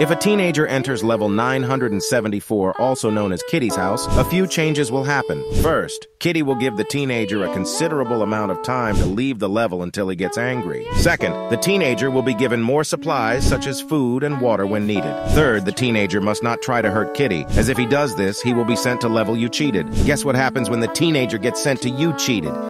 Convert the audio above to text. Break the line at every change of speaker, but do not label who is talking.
If a teenager enters level 974, also known as Kitty's house, a few changes will happen. First, Kitty will give the teenager a considerable amount of time to leave the level until he gets angry. Second, the teenager will be given more supplies such as food and water when needed. Third, the teenager must not try to hurt Kitty, as if he does this, he will be sent to level you cheated. Guess what happens when the teenager gets sent to you cheated?